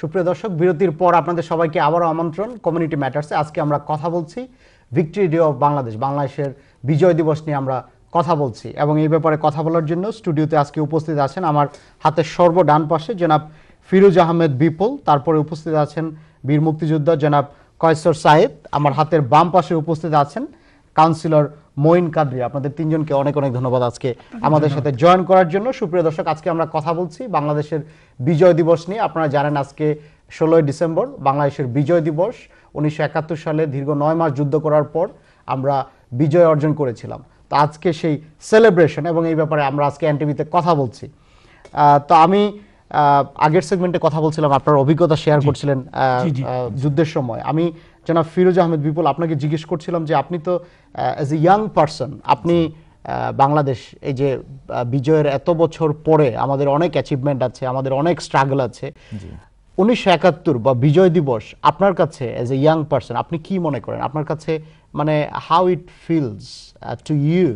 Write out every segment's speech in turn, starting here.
সুপ্রিয় দর্শক, বিরতির পর আপনাদের সবাইকে আবারও আমন্ত্রণ কমিউনিটি ম্যাটার্সে। আজকে আমরা কথা বলছি ভিক্টরি ডে অফ বাংলাদেশ, বাংলাদেশের বিজয় দিবস নিয়ে আমরা কথা বলছি। এবং এই ব্যাপারে কথা বলার জন্য স্টুডিওতে আজকে উপস্থিত আছেন আমার হাতের সর্ব ডান পাশে জনাব ফিরোজ আহমেদ বিপুল, তারপরে উপস্থিত আছেন বীর মুক্তিযোদ্ধা জনাব কয়সর সাহেব, আমার হাতের বাম পাশে উপস্থিত আছেন কাউন্সিলর মঈন কাদরি আপনাদের তিনজনকে অনেক অনেক ধন্যবাদ আজকে আমাদের সাথে জয়েন করার জন্য। সুপ্রিয় দর্শক আজকে আমরা কথা বলছি বাংলাদেশের বিজয় দিবস নিয়ে। আপনারা জানেন আজকে ষোলোই ডিসেম্বর বাংলাদেশের বিজয় দিবস। উনিশশো একাত্তর সালে দীর্ঘ নয় মাস যুদ্ধ করার পর আমরা বিজয় অর্জন করেছিলাম। তো আজকে সেই সেলিব্রেশন এবং এই ব্যাপারে আমরা আজকে এনটিভিতে কথা বলছি। তো আমি আগের সেগমেন্টে কথা বলছিলাম আপনার অভিজ্ঞতা শেয়ার করছিলেন যুদ্ধের সময়। আমি জনাব ফিরোজ আহমেদ বিপুল আপনাকে জিজ্ঞেস করছিলাম যে আপনি তো অ্যাজ এ ইয়াং পারসন আপনি বাংলাদেশ এই যে বিজয়ের এত বছর পরে আমাদের অনেক অ্যাচিভমেন্ট আছে আমাদের অনেক স্ট্রাগল আছে। উনিশশো একাত্তর বা বিজয় দিবস আপনার কাছে অ্যাজ এ ইয়াং পারসন আপনি কি মনে করেন? আপনার কাছে মানে how it feels to you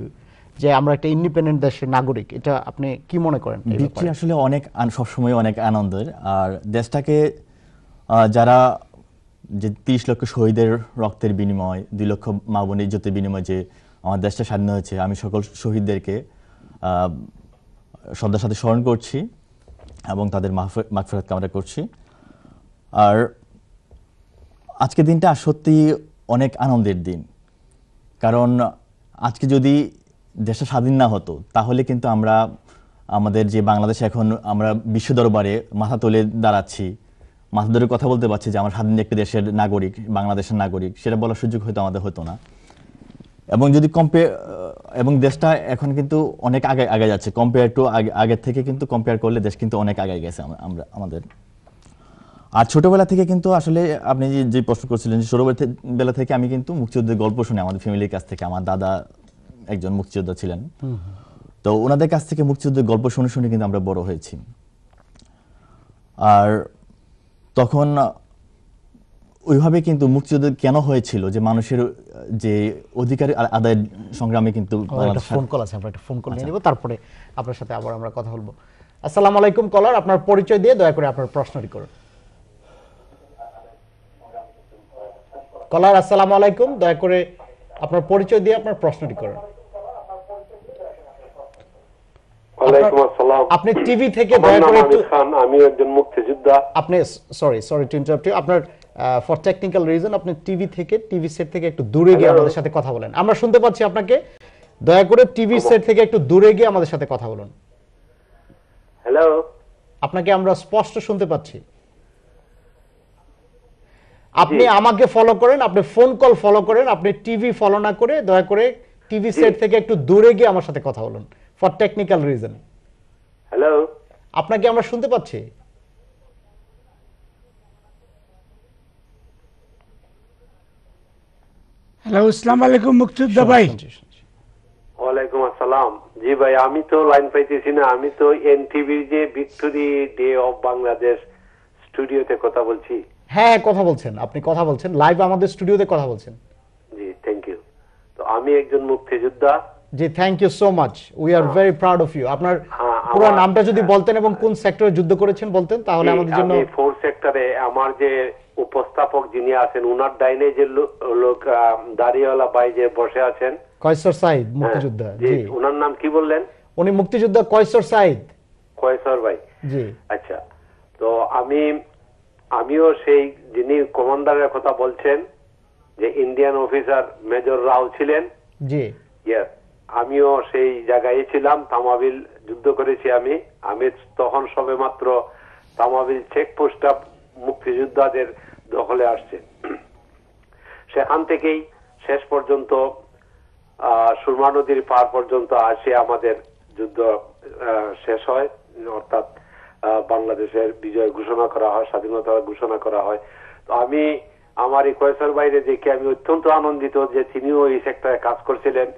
যে আমরা একটা ইন্ডিপেন্ডেন্ট দেশের নাগরিক এটা আপনি কি মনে করেন আসলে অনেক সবসময় অনেক আনন্দের। আর দেশটাকে যারা যে তিরিশ লক্ষ শহীদের রক্তের বিনিময়, দুই লক্ষ মা বোনের ইজ্জতের বিনিময় যে আমার দেশটা স্বাধীন হয়েছে, আমি সকল শহীদদেরকে শ্রদ্ধার সাথে স্মরণ করছি এবং তাদের মাগফিরাত কামনা করছি। আর আজকের দিনটা সত্যি অনেক আনন্দের দিন। কারণ আজকে যদি দেশটা স্বাধীন না হতো, তাহলে কিন্তু আমরা আমাদের যে বাংলাদেশ এখন আমরা বিশ্ব দরবারে মাথা তুলে দাঁড়াচ্ছি। মাথা ধরে কথা বলতে পারছি যে আমার স্বাধীন একটি দেশের নাগরিক বাংলাদেশের নাগরিক সেটা বলার সুযোগ হয়তো আমাদের হতো না। এবং যদি কম্পেয়ার এবং দেশটা এখন কিন্তু অনেক আগে আগে যাচ্ছে। কম্পেয়ার টু আগে আগের থেকে কিন্তু কম্পেয়ার করলে দেশ কিন্তু অনেক আগে গেছে আমরা আমাদের। আর ছোটবেলা থেকে কিন্তু আসলে আপনি যে- যে প্রশ্ন করছিলেন যে ছোটবেলা বেলা থেকে আমি কিন্তু মুক্তিযুদ্ধের গল্প শুনি আমাদের ফ্যামিলির কাছ থেকে। আমার দাদা একজন মুক্তিযোদ্ধা ছিলেন। তো ওনাদের কাছ থেকে মুক্তিযুদ্ধের গল্প শুনে শুনে কিন্তু আমরা বড় হয়েছি। আর তখন ওইভাবে কিন্তু মুক্তিযুদ্ধ কেন হয়েছিল যে মানুষের যে অধিকার আদায়ের সংগ্রামে কিন্তু একটা ফোন কল আছে আমরা একটা ফোন কল নিয়ে নিব তারপরে আপনার সাথে আবার আমরা কথা বলব। আসসালামু আলাইকুম কলার আপনার পরিচয় দিয়ে দয়া করে আপনার প্রশ্নটি করুন। কলার আসসালামু আলাইকুম দয়া করে আপনার পরিচয় দিয়ে আপনার প্রশ্নটি করুন ওয়ালাইকুম আসসালাম আপনি টিভি থেকে দয়া করে একটু আমি একজন মুক্তিযোদ্ধা। আপনি sorry sorry to interrupt you আপনার ফর টেকনিক্যাল রিজন আপনি টিভি থেকে টিভি সেট থেকে একটু দূরে গিয়ে আমাদের সাথে কথা বলেন। আমরা শুনতে পাচ্ছি আপনাকে। দয়া করে টিভি সেট থেকে একটু দূরে গিয়ে আমাদের সাথে কথা বলুন। হ্যালো আপনাকে আমরা স্পষ্ট শুনতে পাচ্ছি। আপনি আমাকে ফলো করেন আপনি ফোন কল ফলো করেন আপনি টিভি ফলো না করে দয়া করে টিভি সেট থেকে একটু দূরে গিয়ে আমার সাথে কথা বলুন। ফর টেকনিক্যাল রিজন হ্যালো আপনাকে আমরা শুনতে পাচ্ছি? হ্যালো আসসালামু আলাইকুম মুক্তিযোদ্ধা ভাই। ওয়ালাইকুম আসসালাম। জি ভাই আমি তো লাইন পাইতেছি না। আমি তো এনটিভির যে ভিক্টোরি ডে অফ বাংলাদেশ স্টুডিওতে কথা বলছি। হ্যাঁ কথা বলছেন। আপনি কথা বলছেন। লাইভ আমাদের স্টুডিওতে কথা বলছেন। জি থ্যাংক ইউ তো আমি একজন মুক্তিযোদ্ধা। জি thank you so much we are very proud of you আপনার হ্যাঁ, পুরো নামটা যদি বলতেন এবং কোন সেক্টরে যুদ্ধ করেছেন বলতেন তাহলে আমাদের জন্য আমি ফোর সেক্টরে আমার যে উপস্থাপক যিনি আছেন উনার ডাইনে যে লোক দাড়িওয়ালা ভাই যে বসে আছেন। কয়সর সাইদ হ্যাঁ, মুক্তিযোদ্ধা জি উনার নাম কি বললেন? উনি মুক্তিযোদ্ধা কয়সর সাইদ। কয়েসর ভাই। জি। আচ্ছা তো আমি আমিও সেই যিনি কমান্ডারের কথা বলছেন যে ইন্ডিয়ান অফিসার মেজর রাও ছিলেন। জি। ইয়েস আমিও সেই জায়গায় ছিলাম, তামাবিল যুদ্ধ করেছি আমি। আমি তখন সবে মাত্র তামাবিল চেকপোস্টটা মুক্তিযোদ্ধাদের দখলে আসছে। সেখান থেকেই শেষ পর্যন্ত সুরমা নদীর পার পর্যন্ত আসে আমাদের যুদ্ধ শেষ হয়। অর্থাৎ বাংলাদেশের বিজয় ঘোষণা করা হয়, স্বাধীনতা ঘোষণা করা হয়। তো আমি আমার এই কয়েসের বাইরে দেখে আমি অত্যন্ত আনন্দিত যে তিনিও এই সেক্টরে কাজ করছিলেন।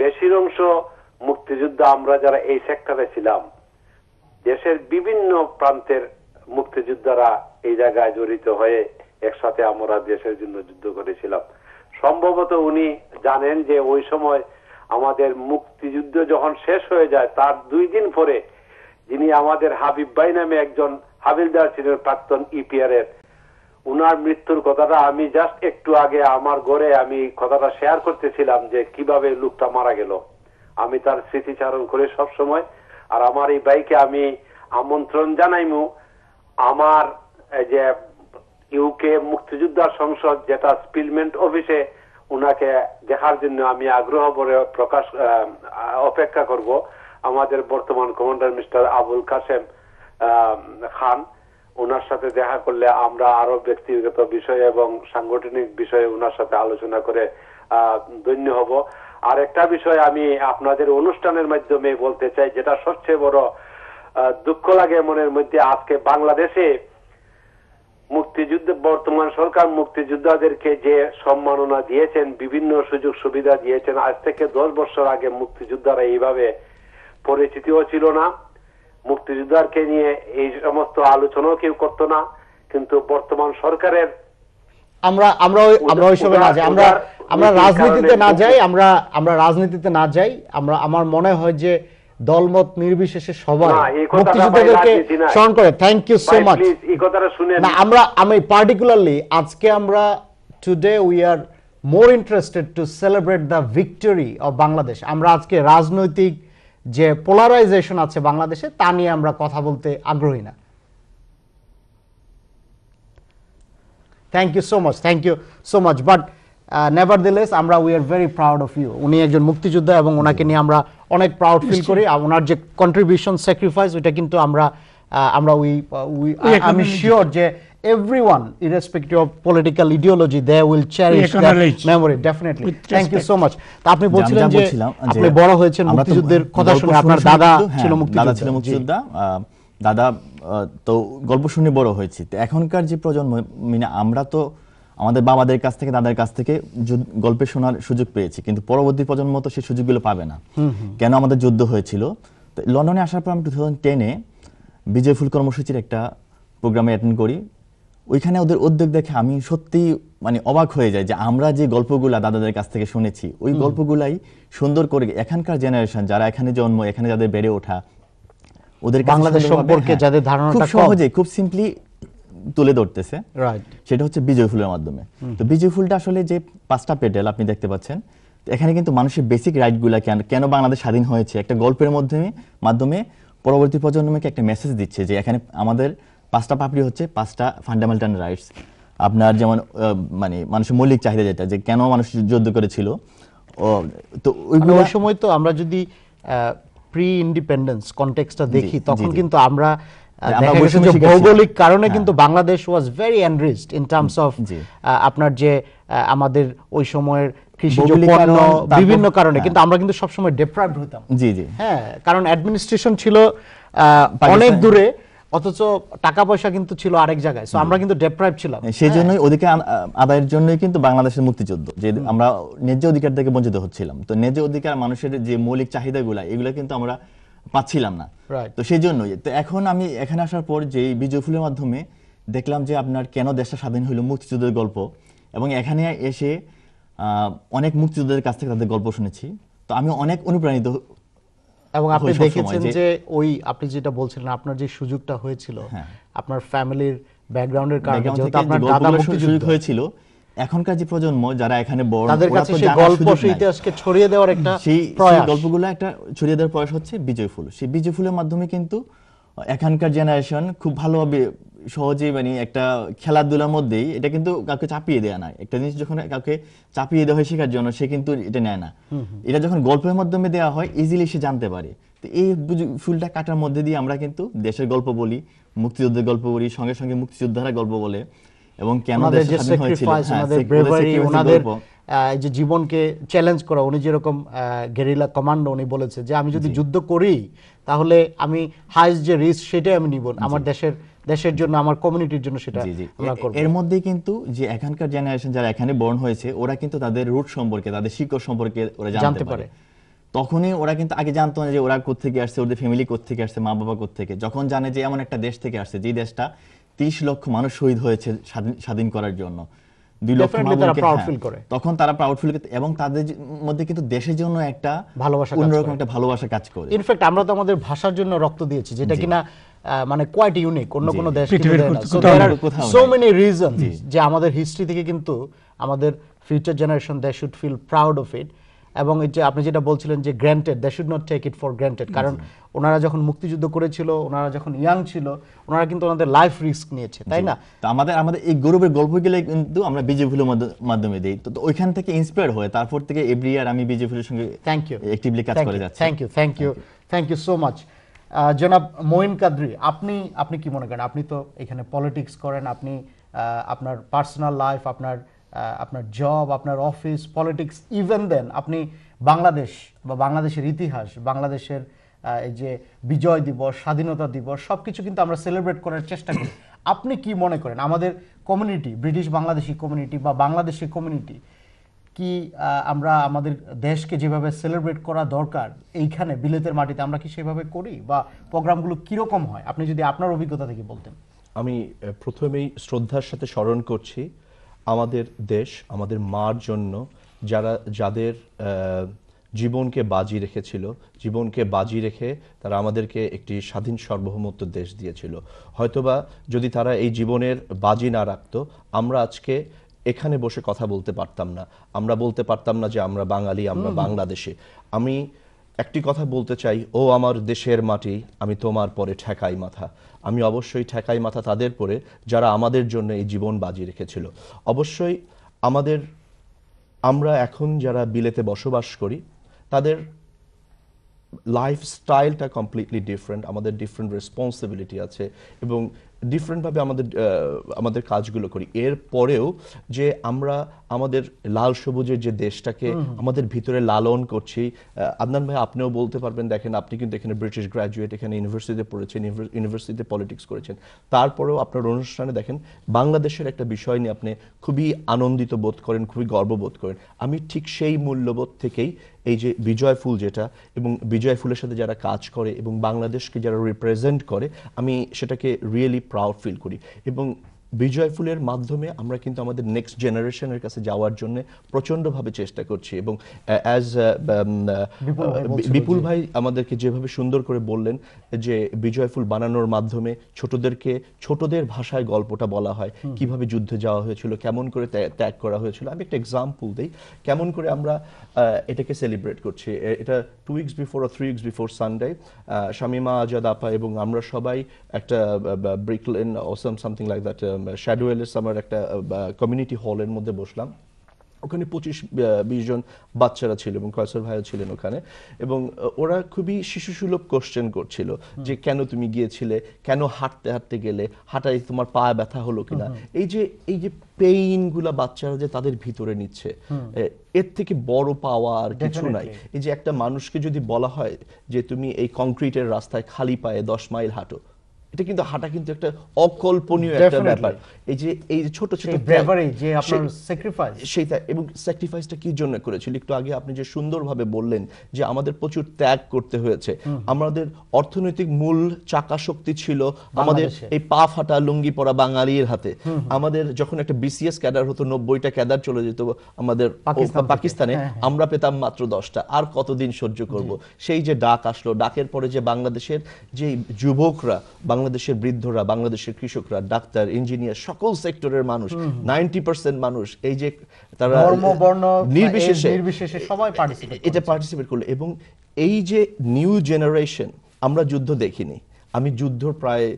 বেশির অংশ মুক্তিযুদ্ধ আমরা যারা এই সেক্টরে ছিলাম, দেশের বিভিন্ন প্রান্তের মুক্তিযোদ্ধারা এই জায়গায় জড়িত হয়ে একসাথে আমরা দেশের জন্য যুদ্ধ করেছিলাম। সম্ভবত উনি জানেন যে ওই সময় আমাদের মুক্তিযুদ্ধ যখন শেষ হয়ে যায়, তার দুই দিন পরে যিনি আমাদের হাবিব ভাই নামে একজন হাবিলদার ছিলেন, প্রাক্তন ইপিআর এর উনার মৃত্যুর কথাটা আমি জাস্ট একটু আগে আমার ঘরে আমি কথাটা শেয়ার করতেছিলাম যে কীভাবে লোকটা মারা গেল। আমি তার স্মৃতিচারণ করে সব সময় আর আমার এই বাইকে আমি আমন্ত্রণ জানাইমু। আমার যে ইউকে মুক্তিযোদ্ধা সংসদ যেটা স্পিলমেন্ট অফিসে উনাকে দেখার জন্য আমি আগ্রহ করে প্রকাশ অপেক্ষা করব। আমাদের বর্তমান কমান্ডার মিস্টার আবুল কাসেম খান। ওনার সাথে দেখা করলে আমরা আরও ব্যক্তিগত বিষয় এবং সাংগঠনিক বিষয়ে ওনার সাথে আলোচনা করে ধন্য হব। আর একটা বিষয় আমি আপনাদের অনুষ্ঠানের মাধ্যমে বলতে চাই, যেটা সবচেয়ে বড় দুঃখ লাগে মনের মধ্যে আজকে বাংলাদেশে মুক্তিযুদ্ধ, বর্তমান সরকার মুক্তিযোদ্ধাদেরকে যে সম্মাননা দিয়েছেন, বিভিন্ন সুযোগ সুবিধা দিয়েছেন, আজ থেকে দশ বছর আগে মুক্তিযোদ্ধারা এইভাবে পরিচিতিও ছিল না। মুক্তিযোদ্ধাকে নিয়ে এই সমস্ত আলোচনাও কেউ করতো না কিন্তু বর্তমান সরকারের আমরা আমরা আমরা ওইসবে না যাই। আমরা আমরা রাজনীতিতে না যাই আমরা আমরা রাজনীতিতে না যাই। আমরা আমার মনে হয় যে দলমত নির্বিশেষে সবাই মুক্তিযোদ্ধাদেরকে স্মরণ করে। থ্যাংক ইউ সো মাচ এই কথাটা শুনেন না আমরা আমি পার্টিকুলারলি আজকে আমরা today we are more interested to celebrate the victory of Bangladesh আমরা আজকে রাজনৈতিক যে পোলারাইজেশন আছে বাংলাদেশে তা নিয়ে আমরা কথা বলতে আগ্রহী না। Thank you so much thank you so much but never দিলেস আমরা we are very proud of you উনি একজন মুক্তিযোদ্ধা এবং ওনাকে নিয়ে আমরা অনেক প্রাউড ফিল করি। আর ওনার যে কন্ট্রিবিউশন স্যাক্রিফাইস ওইটা কিন্তু আমরা আহ, আমরা উই উই We আমি শিওর যে everyone irrespective of political ideology they will cherish that memory definitely. Thank you so much. আপনি বলছিলেন যা আপনি বড় হয়েছেন মুক্তিযুদ্ধের কথা শুনে আপনার দাদা হ্যাঁ, ছিল দাদা মুক্তিযোদ্ধা। ছিল। মুক্তিযোদ্ধা দাদা তো গল্প শুনে বড় হয়েছি। তো এখনকার যে প্রজন্ম মানে আমরা তো আমাদের বাবাদের কাছ থেকে দাদার কাছ থেকে গল্পে শোনার সুযোগ পেয়েছি। কিন্তু পরবর্তী প্রজন্ম তো সেই সুযোগগুলো পাবে না। কেন আমাদের যুদ্ধ হয়েছিল? তো লন্ডনে আসার পর আমি টু থাউজেন্ড টেনে বিজয় ফুল কর্মসূচির একটা প্রোগ্রামে অ্যাটেন্ড করি। ওইখানে ওদের উদ্যোগ দেখে আমি সত্যি মানে অবাক হয়ে যাই যে আমরা যে গল্পগুলা দাদাদের কাছ থেকে শুনেছি ওই গল্পগুলাই সুন্দর করে এখানকার জেনারেশন যারা এখানে জন্ম এখানে যাদের বেড়ে ওঠা ওদের বাংলাদেশ সম্পর্কে হ্যাঁ, যাদের ধারণাটা খুব সহজে খুব সিম্পলি তুলে ধরতেছে। রাইট সেটা হচ্ছে বিজয় ফুলের মাধ্যমে। তো বিজয় ফুলটা আসলে যে পাঁচটা পেটেল আপনি দেখতে পাচ্ছেন এখানে কিন্তু মানুষের বেসিক রাইটগুলা কেন কেন বাংলাদেশ স্বাধীন হয়েছে? একটা গল্পের মাধ্যমে মাধ্যমে পরবর্তী প্রজন্মকে একটা মেসেজ দিচ্ছে যে এখানে আমাদের পাঁচটা পাপড়ি হচ্ছে পাঁচটা ফান্ডামেন্টাল রাইটস আপনার যেমন মানে মানুষের মৌলিক চাহিদা যেটা যে কেন মানুষ যুদ্ধ করেছিল তো মানে ওইগুলো ওই সময় তো আমরা যদি প্রি ইন্ডিপেন্ডেন্স কনটেক্সটটা দেখি তখন কিন্তু আমরা। ভৌগোলিক কারণে হ্যাঁ। কিন্তু Bangladesh was very enriched in terms of আপনার যে আমাদের ওই সময়ের কৃষিজ পণ্য বিভিন্ন কারণে হ্যাঁ। কিন্তু আমরা কিন্তু সবসময় ডেপ্রাইভড হতাম জি জি হ্যাঁ কারণ অ্যাডমিনিস্ট্রেশন ছিল আহ, অনেক দূরে অথচ টাকা পয়সা কিন্তু ছিল আরেক জায়গায়। সো আমরা কিন্তু ডেপ্রাইভ ছিলাম। সেই জন্যই আ- আদায়ের জন্যই কিন্তু বাংলাদেশের মুক্তিযুদ্ধ যে আমরা ন্যায্য অধিকার থেকে বঞ্চিত হচ্ছিলাম। তো ন্যায্য অধিকার মানুষের যে মৌলিক চাহিদাগুলা এগুলো কিন্তু আমরা পাচ্ছিলাম না. তো সেই জন্যই তো এখন আমি এখানে আসার পর যে বিজয় ফুলের মাধ্যমে দেখলাম যে আপনার কেন দেশটা স্বাধীন হলো মুক্তিযুদ্ধের গল্প এবং এখানে এসে অনেক মুক্তিযুদ্ধের কাছ থেকে তাদের গল্প শুনেছি। তো আমি অনেক অনুপ্রাণিত এবং আপনি দেখেছেন যে- ওই আপনি যেটা বলছিলেন আপনার যে সুযোগটা হয়েছিল হ্যাঁ। আপনার ফ্যামিলির ব্যাকগ্রাউন্ডের কারণে যেহেতু আপনার দাদা মুক্তিযুদ্ধ হয়েছিল এখনকার যে প্রজন্ম যারা এখানে বড় তাদের কাছে সেই গল্প সেই ইতিহাসকে ছড়িয়ে দেওয়ার একটা সেই সেই গল্পগুলো একটা ছড়িয়ে দেওয়ার প্রয়াস হচ্ছে বিজয় ফুল। সেই বিজয় ফুলের মাধ্যমে কিন্তু এখানকার জেনারেশন খুব ভালোভাবে সহজে মানে একটা খেলাধুলার মধ্যেই এটা কিন্তু কাউকে চাপিয়ে দেওয়া না একটা জিনিস যখন কাউকে চাপিয়ে দেওয়া হয় শেখার জন্য সে কিন্তু এটা নেয় না। এটা যখন গল্পের মাধ্যমে দেওয়া হয় ইজিলি সে জানতে পারে। তো এই ফুলটা কাটার মধ্যে দিয়ে আমরা কিন্তু দেশের গল্প বলি মুক্তিযুদ্ধের গল্প বলি সঙ্গে সঙ্গে মুক্তিযোদ্ধারা গল্প বলে এবং কেন ওনাদের হ্যাঁ, যে জীবনকে চ্যালেঞ্জ করা উনি যেরকম গেরিলা কমান্ডো উনি বলেছে যে আমি যদি যুদ্ধ করি তাহলে আমি হাইস্ট যে রিস্ক সেটাই আমি নিব। আমার দেশের দেশের জন্য আমার কমিউনিটির জন্য সেটা আমরা করব। এর মধ্যে কিন্তু যে এখানকার জেনারেশন যারা এখানে বর্ন হয়েছে ওরা কিন্তু তাদের রুট সম্পর্কে তাদের শিকড় সম্পর্কে ওরা জানতে পারে। তখনই ওরা কিন্তু আগে জানতো না যে ওরা কোত্থেকে আসছে ওদের ফ্যামিলি কোত্থেকে আসছে মা বাবা কোত্থেকে। যখন জানে যে এমন একটা দেশ থেকে আসছে যে দেশটা তিরিশ লক্ষ মানুষ শহীদ হয়েছে স্বাধীন করার জন্য দুই লক্ষ হ্যাঁ। তখন তারা প্রাউড ফিল এবং তাদের মধ্যে কিন্তু দেশের জন্য একটা ভালোবাসা অন্যরকম একটা ভালোবাসা কাজ করে। ইনফ্যাক্ট আমরা তো আমাদের ভাষার জন্য রক্ত দিয়েছি যেটা কিনা মানে কোয়াইট ইউনিক অন্য কোনো দেশ সো মেনি রিজন যে আমাদের হিস্ট্রি থেকে কিন্তু আমাদের future generation they should feel proud of it এবং এই যে আপনি যেটা বলছিলেন যে granted they should not take it for granted কারণ ওনারা যখন মুক্তিযুদ্ধ করেছিল ওনারা যখন ইয়াং ছিল ওনারা কিন্তু ওনাদের লাইফ রিস্ক নিয়েছে তাই না? তো আমাদের আমাদের এই গৌরবের গল্প গল্পগুলো কিন্তু আমরা বিজেপিগুলোর মাধ্যমে দিই। তো তো ওইখান থেকে ইন্সপায়ার হয়ে তারপর থেকে এভরি ইয়ার আমি বিজেপির সঙ্গে থ্যাংক ইউ অ্যাক্টিভলি কাজ করে যাচ্ছি। Thank you thank you thank you so much জনাব মঈন কাদরি, আপনি আপনি কি মনে করেন? আপনি তো এখানে পলিটিক্স করেন, আপনি আপনার পার্সোনাল লাইফ আপনার আপনার জব আপনার অফিস পলিটিক্স ইভেন দেন আপনি বাংলাদেশ বা বাংলাদেশের ইতিহাস, বাংলাদেশের এই যে বিজয় দিবস, স্বাধীনতা দিবস, সবকিছু কিন্তু আমরা সেলিব্রেট করার চেষ্টা করি। আপনি কি মনে করেন? আমাদের কমিউনিটি ব্রিটিশ বাংলাদেশি কমিউনিটি বা বাংলাদেশি কমিউনিটি কি আমরা আমাদের দেশকে যেভাবে সেলিব্রেট করা দরকার, এইখানে বিলেতের মাটিতে আমরা কি সেভাবে করি? বা প্রোগ্রামগুলো কীরকম হয়? আপনি যদি আপনার অভিজ্ঞতা থেকে বলতেন। আমি প্রথমেই শ্রদ্ধার সাথে স্মরণ করছি, আমাদের দেশ, আমাদের মার জন্য যারা, যাদের জীবনকে বাজি রেখেছিল, জীবনকে বাজি রেখে তারা আমাদেরকে একটি স্বাধীন সার্বভৌমত্ব দেশ দিয়েছিল। হয়তোবা যদি তারা এই জীবনের বাজি না রাখতো, আমরা আজকে এখানে বসে কথা বলতে পারতাম না। আমরা বলতে পারতাম না যে আমরা বাঙালি আমরা বাংলাদেশে। আমি একটি কথা বলতে চাই ও আমার দেশের মাটি আমি তোমার পরে ঠেকাই মাথা। আমি অবশ্যই ঠেকাই মাথা তাদের পরে যারা আমাদের জন্য এই জীবন বাজি রেখেছিল। অবশ্যই আমাদের আমরা এখন যারা বিলেতে বসবাস করি তাদের লাইফস্টাইলটা কমপ্লিটলি ডিফারেন্ট আমাদের ডিফারেন্ট রেসপন্সিবিলিটি আছে এবং ডিফারেন্টভাবে আমাদের আমাদের কাজগুলো করি। এর পরেও যে আমরা আমাদের লাল সবুজের যে দেশটাকে আমাদের ভিতরে লালন করছি আদনান ভাই আপনিও বলতে পারবেন দেখেন আপনি কিন্তু এখানে ব্রিটিশ গ্রাজুয়েট এখানে ইউনিভার্সিটিতে পড়েছেন ইউনিভার্সিটিতে পলিটিক্স করেছেন। তারপরেও আপনার অনুষ্ঠানে দেখেন বাংলাদেশের একটা বিষয় নিয়ে আপনি খুবই আনন্দিত বোধ করেন খুবই গর্ববোধ করেন। আমি ঠিক সেই মূল্যবোধ থেকেই এই যে বিজয় ফুল যেটা এবং বিজয় ফুলের সাথে যারা কাজ করে এবং বাংলাদেশকে যারা রিপ্রেজেন্ট করে, আমি সেটাকে রিয়েলি প্রাউড ফিল করি। এবং বিজয় ফুলের মাধ্যমে আমরা কিন্তু আমাদের নেক্সট জেনারেশনের কাছে যাওয়ার জন্য প্রচণ্ডভাবে চেষ্টা করছি এবং অ্যাজ বিপুল ভাই আমাদেরকে যেভাবে সুন্দর করে বললেন যে বিজয় ফুল বানানোর মাধ্যমে ছোটদেরকে ছোটদের ভাষায় গল্পটা বলা হয় কীভাবে যুদ্ধে যাওয়া হয়েছিল কেমন করে ত্যাগ- ত্যাগ করা হয়েছিল। আমি একটা এক্সাম্পল দিই কেমন করে আমরা এটাকে সেলিব্রেট করছি। এটা two weeks before three weeks before Sunday Shamima Azad আপা এবং আমরা সবাই একটা ব্রিকলেন অসম সামথিং লাইক দ্যাট শ্যাডোয়েলের সামার একটা কমিউনিটি হলের মধ্যে বসলাম। ওখানে পঁচিশ বিশ জন বাচ্চারা ছিল এবং কয়সর ভাইও ছিলেন ওখানে। এবং ওরা খুবই শিশুসুলভ কোশ্চেন করছিল যে কেন তুমি গিয়েছিলে কেন হাঁটতে হাঁটতে গেলে হাঁটাই তোমার পা ব্যথা হলো কিনা? এই যে এই যে পেইনগুলা বাচ্চারা যে তাদের ভিতরে নিচ্ছে এর থেকে বড় পাওয়া আর কিছু নাই। এই যে একটা মানুষকে যদি বলা হয় যে তুমি এই কংক্রিটের রাস্তায় খালি পায়ে দশ মাইল হাঁটো এটা কিন্তু হাঁটা কিন্তু একটা অকল্পনীয় একটা ব্যাপার। এই যে এই যে ছোট ছোট ব্রেভারি যে আপনার স্যাক্রিফাইস সেইটা এবং স্যাক্রিফাইসটা কি জন্য করেছিল? একটু আগে আপনি যে সুন্দরভাবে বললেন যে আমাদের প্রচুর ত্যাগ করতে হয়েছে। আমাদের অর্থনৈতিক মূল চাকা শক্তি ছিল আমাদের এই পা ফাটা লুঙ্গি পরা বাঙালির হাতে। আমাদের যখন একটা বিসিএস ক্যাডার হতো নব্বইটা ক্যাডার চলে যেত আমাদের। পাকিস্তানে হ্যাঁ, হ্যাঁ। আমরা পেতাম মাত্র দশটা। আর কতদিন সহ্য করব? সেই যে ডাক আসলো ডাকের পরে যে বাংলাদেশের যে যুবকরা বাংলাদেশের বৃদ্ধরা বাংলাদেশের কৃষকরা ডাক্তার ইঞ্জিনিয়ার সকল সেক্টরের মানুষ নাইনটি পার্সেন্ট মানুষ এই যে তারা ধর্ম বর্ণ নির্বিশেষে নির্বিশেষে সবাই পার্টিসিপেট এটা পার্টিসিপেট করল। এবং এই যে নিউ জেনারেশন আমরা যুদ্ধ দেখিনি। আমি যুদ্ধ প্রায়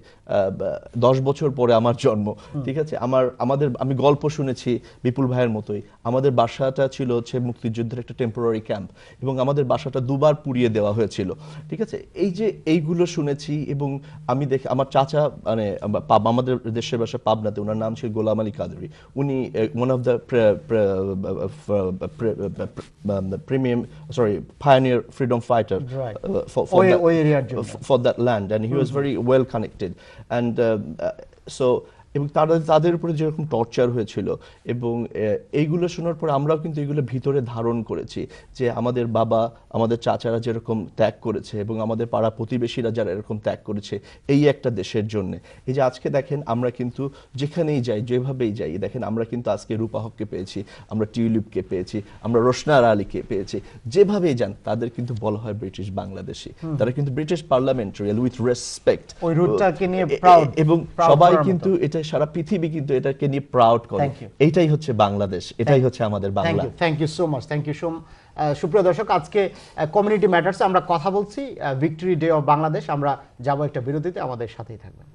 দশ বছর পরে আমার জন্ম ঠিক আছে? আমার আমাদের আমি গল্প শুনেছি বিপুল ভাইয়ের মতোই। আমাদের বাসাটা ছিল হচ্ছে মুক্তিযুদ্ধের একটা টেম্পোরারি ক্যাম্প এবং আমাদের বাসাটা দুবার পুড়িয়ে দেওয়া হয়েছিল ঠিক আছে? এই যে এইগুলো শুনেছি এবং আমি দেখে আমার চাচা মানে পাব- আমাদের দেশের বাসা পাবনাতে ওনার নাম ছিল গোলাম আলী কাদরি। উনি one of the premium sorry pioneer freedom fighter for uh, for, for, ওই- was very well connected. And uh, uh, so এবং তারা তাদের উপরে যেরকম টর্চার হয়েছিল এবং এইগুলো শোনার পর আমরাও কিন্তু এগুলো ভিতরে ধারণ করেছি যে আমাদের বাবা আমাদের চাচারা যেরকম ত্যাগ করেছে এবং আমাদের পাড়া প্রতিবেশীরা যারা এরকম ত্যাগ করেছে এই একটা দেশের জন্য। এই যে আজকে দেখেন আমরা কিন্তু যেখানেই যাই যেভাবেই যাই দেখেন আমরা কিন্তু আজকে রূপা হককে পেয়েছি আমরা টিউলিপকে পেয়েছি আমরা রোশনার আলীকে পেয়েছি। যেভাবেই যান তাদের কিন্তু বলা হয় ব্রিটিশ বাংলাদেশি। তারা কিন্তু ব্রিটিশ পার্লামেন্টারিয়াল উইথ রেসপেক্ট ওই রুটটাকে নিয়ে এবং সবাই কিন্তু এটা সারা পৃথিবী কিন্তু এটাকে নিয়ে প্রাউড করে। এটাই এইটাই হচ্ছে বাংলাদেশ এটাই হচ্ছে আমাদের Bangla. Thank you so much thank you so সুপ্রিয় দর্শক আজকে কমিউনিটি ম্যাটার্স আমরা কথা বলছি ভিক্টরি ডে অফ বাংলাদেশ। আমরা যাব একটা বিরতিতে আমাদের সাথেই থাকবেন।